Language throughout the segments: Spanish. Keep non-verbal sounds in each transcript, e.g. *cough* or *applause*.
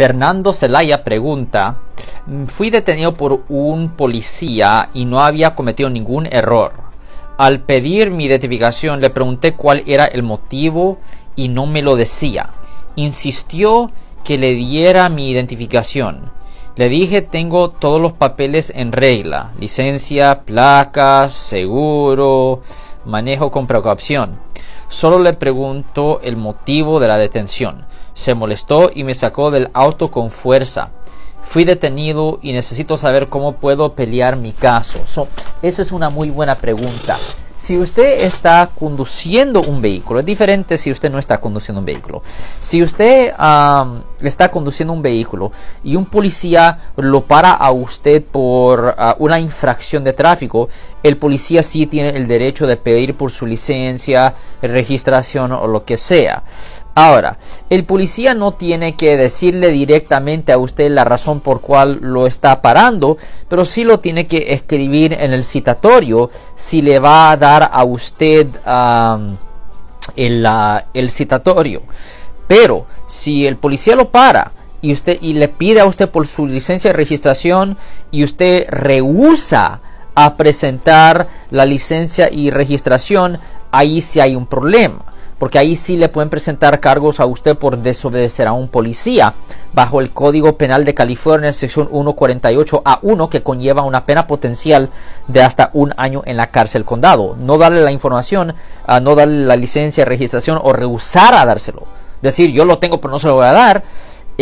Fernando Zelaya pregunta, fui detenido por un policía y no había cometido ningún error. Al pedir mi identificación le pregunté cuál era el motivo y no me lo decía. Insistió que le diera mi identificación. Le dije tengo todos los papeles en regla, licencia, placas, seguro, manejo con precaución. Solo le preguntó el motivo de la detención se molestó y me sacó del auto con fuerza. Fui detenido y necesito saber cómo puedo pelear mi caso. esa es una muy buena pregunta. Si usted está conduciendo un vehículo, es diferente si usted no está conduciendo un vehículo. Si usted está conduciendo un vehículo y un policía lo para a usted por ah, una infracción de tráfico, el policía sí tiene el derecho de pedir por su licencia, registración o lo que sea. Ahora, el policía no tiene que decirle directamente a usted la razón por cual lo está parando, pero sí lo tiene que escribir en el citatorio si le va a dar a usted el, citatorio. Pero si el policía lo para y usted y le pide a usted por su licencia de registración y usted rehúsa a presentar la licencia y registración, ahí sí hay un problema porque ahí sí le pueden presentar cargos a usted por desobedecer a un policía bajo el Código Penal de California, sección 148A1, que conlleva una pena potencial de hasta un año en la cárcel condado. No darle la información, a no darle la licencia, registración o rehusar a dárselo. Decir, yo lo tengo pero no se lo voy a dar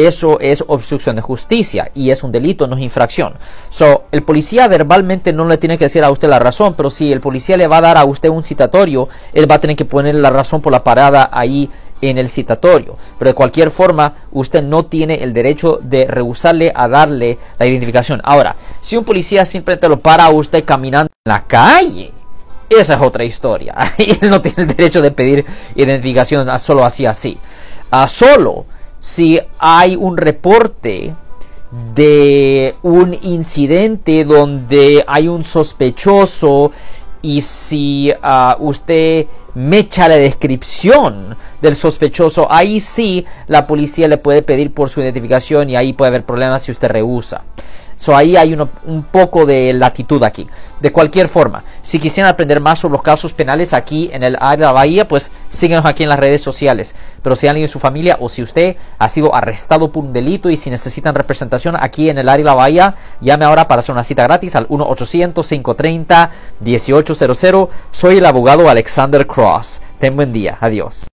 eso es obstrucción de justicia y es un delito, no es infracción. So, el policía verbalmente no le tiene que decir a usted la razón, pero si el policía le va a dar a usted un citatorio, él va a tener que poner la razón por la parada ahí en el citatorio. Pero de cualquier forma, usted no tiene el derecho de rehusarle a darle la identificación. Ahora, si un policía simplemente lo para a usted caminando en la calle, esa es otra historia. *laughs* él no tiene el derecho de pedir identificación solo así así. A solo si hay un reporte de un incidente donde hay un sospechoso y si ah, usted me echa la descripción del sospechoso, ahí sí la policía le puede pedir por su identificación y ahí puede haber problemas si usted rehúsa. So ahí hay un poco de latitud aquí. De cualquier forma, si quisieran aprender más sobre los casos penales aquí en el área de la bahía, pues síguenos aquí en las redes sociales. Pero si alguien en su familia o si usted ha sido arrestado por un delito y si necesitan representación aquí en el área de la bahía, llame ahora para hacer una cita gratis al 1-800-530-1800. Soy el abogado Alexander Cross. Ten buen día. Adiós.